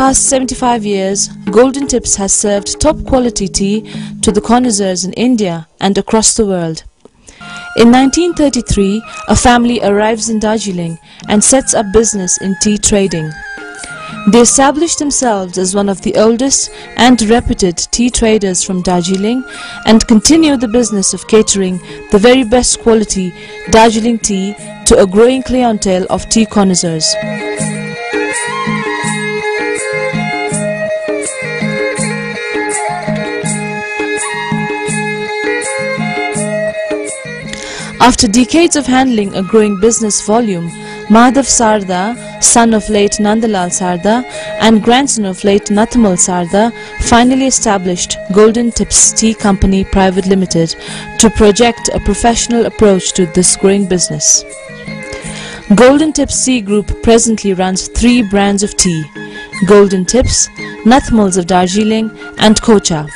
past 75 years, Golden Tips has served top quality tea to the connoisseurs in India and across the world. In 1933, a family arrives in Darjeeling and sets up business in tea trading. They established themselves as one of the oldest and reputed tea traders from Darjeeling and continue the business of catering the very best quality Darjeeling tea to a growing clientele of tea connoisseurs. After decades of handling a growing business volume, Madhav Sarda, son of late Nandalal Sarda and grandson of late Nathamal Sarda, finally established Golden Tips Tea Company Private Limited to project a professional approach to this growing business. Golden Tips Tea Group presently runs three brands of tea, Golden Tips, Nathamals of Darjeeling and Kocha.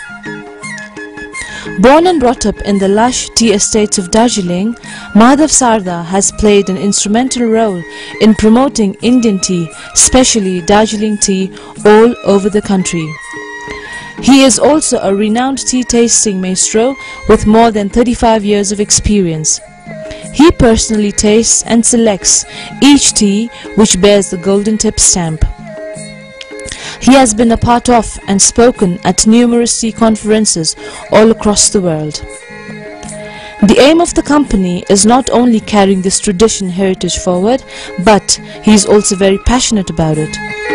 Born and brought up in the lush tea estates of Darjeeling, Madhav Sarda has played an instrumental role in promoting Indian tea, especially Darjeeling tea, all over the country. He is also a renowned tea tasting maestro with more than 35 years of experience. He personally tastes and selects each tea which bears the golden tip stamp. He has been a part of and spoken at numerous tea conferences all across the world. The aim of the company is not only carrying this tradition heritage forward, but he is also very passionate about it.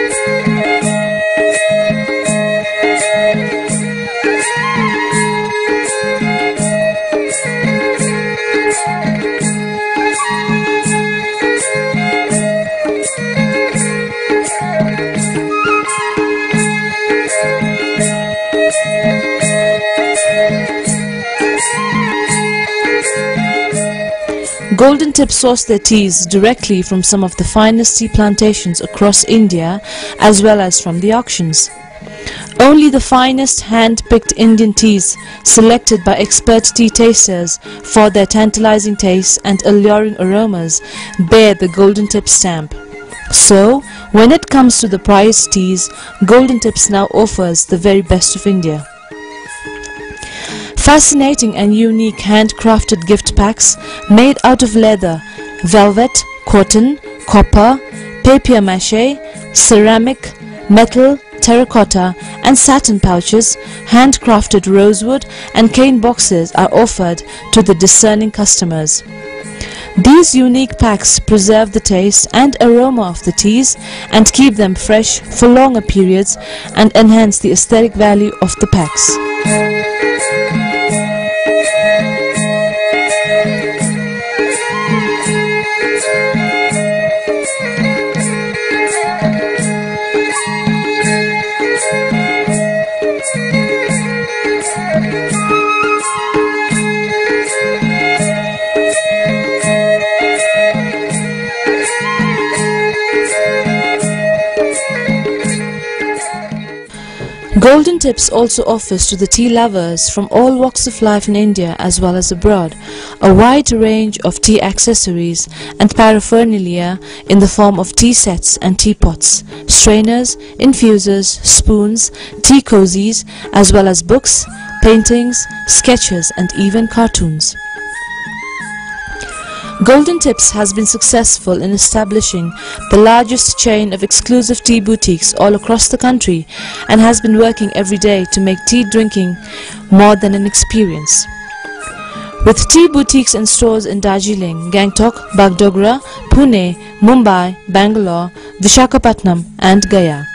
Golden Tip source their teas directly from some of the finest tea plantations across India as well as from the auctions. Only the finest hand-picked Indian teas selected by expert tea tasters for their tantalizing taste and alluring aromas bear the Golden Tip stamp. So, when it comes to the priced teas, Golden Tips now offers the very best of India. Fascinating and unique handcrafted gift packs made out of leather, velvet, cotton, copper, papier-mâché, ceramic, metal, terracotta and satin pouches, handcrafted rosewood and cane boxes are offered to the discerning customers. These unique packs preserve the taste and aroma of the teas and keep them fresh for longer periods and enhance the aesthetic value of the packs. Golden Tips also offers to the tea lovers from all walks of life in India as well as abroad a wide range of tea accessories and paraphernalia in the form of tea sets and teapots, strainers, infusers, spoons, tea cozies as well as books, paintings, sketches and even cartoons. Golden Tips has been successful in establishing the largest chain of exclusive tea boutiques all across the country and has been working every day to make tea drinking more than an experience. With tea boutiques and stores in Darjeeling, Gangtok, Bagdogra, Pune, Mumbai, Bangalore, Vishakhapatnam and Gaya.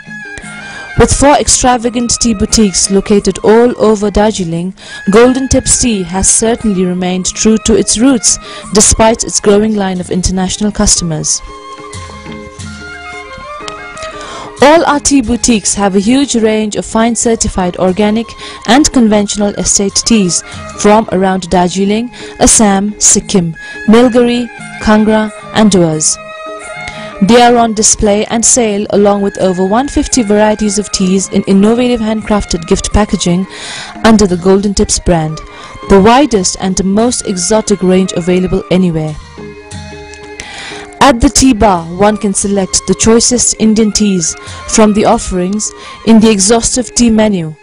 With four extravagant tea boutiques located all over Darjeeling, Golden Tips Tea has certainly remained true to its roots despite its growing line of international customers. All our tea boutiques have a huge range of fine certified organic and conventional estate teas from around Darjeeling, Assam, Sikkim, Nilgiri, Kangra and Dooars. They are on display and sale along with over 150 varieties of teas in innovative handcrafted gift packaging under the Golden Tips brand, the widest and the most exotic range available anywhere. At the tea bar, one can select the choicest Indian teas from the offerings in the exhaustive tea menu.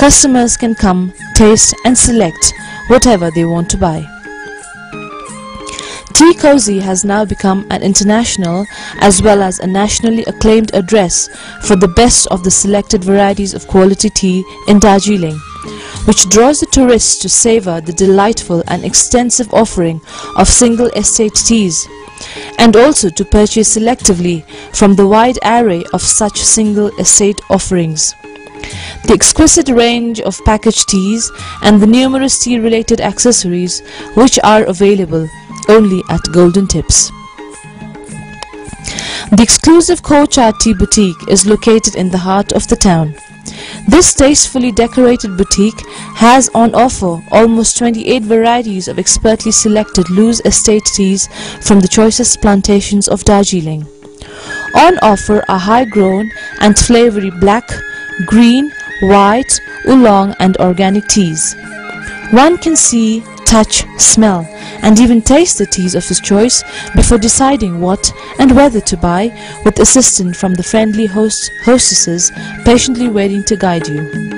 Customers can come, taste and select whatever they want to buy. Tea Cosy has now become an international as well as a nationally acclaimed address for the best of the selected varieties of quality tea in Darjeeling, which draws the tourists to savor the delightful and extensive offering of single estate teas and also to purchase selectively from the wide array of such single estate offerings. The exquisite range of packaged teas and the numerous tea related accessories which are available only at Golden Tips. The exclusive Courtyard Tea Boutique is located in the heart of the town. This tastefully decorated boutique has on offer almost 28 varieties of expertly selected loose estate teas from the choicest plantations of Darjeeling. On offer are high-grown and flavory black, green, white, oolong and organic teas. One can see, touch, smell and even taste the teas of his choice before deciding what and whether to buy with assistance from the friendly host hostesses patiently waiting to guide you.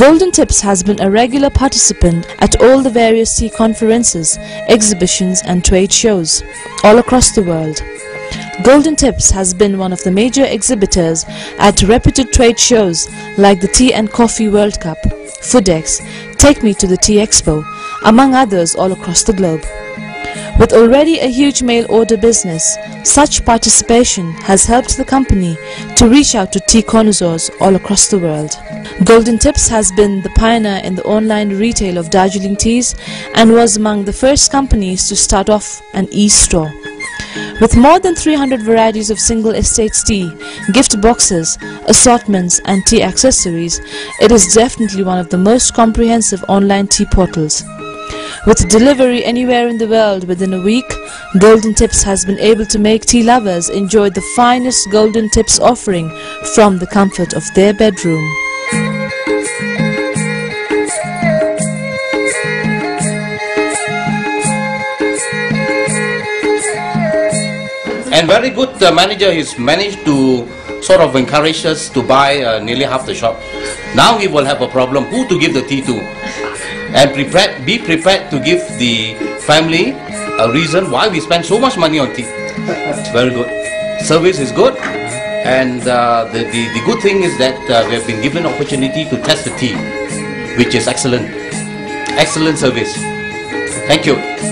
Golden Tips has been a regular participant at all the various tea conferences, exhibitions and trade shows all across the world. Golden Tips has been one of the major exhibitors at reputed trade shows like the Tea and Coffee World Cup, Foodex, Take Me to the Tea Expo, among others all across the globe. With already a huge mail order business, such participation has helped the company to reach out to tea connoisseurs all across the world. Golden Tips has been the pioneer in the online retail of Darjeeling teas and was among the first companies to start off an e-store. With more than 300 varieties of single estate tea, gift boxes, assortments and tea accessories, it is definitely one of the most comprehensive online tea portals. With delivery anywhere in the world within a week, Golden Tips has been able to make tea lovers enjoy the finest Golden Tips offering from the comfort of their bedroom. And very good uh, manager, he's managed to sort of encourage us to buy uh, nearly half the shop. Now we will have a problem who to give the tea to. And prepared, be prepared to give the family a reason why we spend so much money on tea. Very good. Service is good. And uh, the, the, the good thing is that uh, we have been given opportunity to test the tea, which is excellent. Excellent service. Thank you.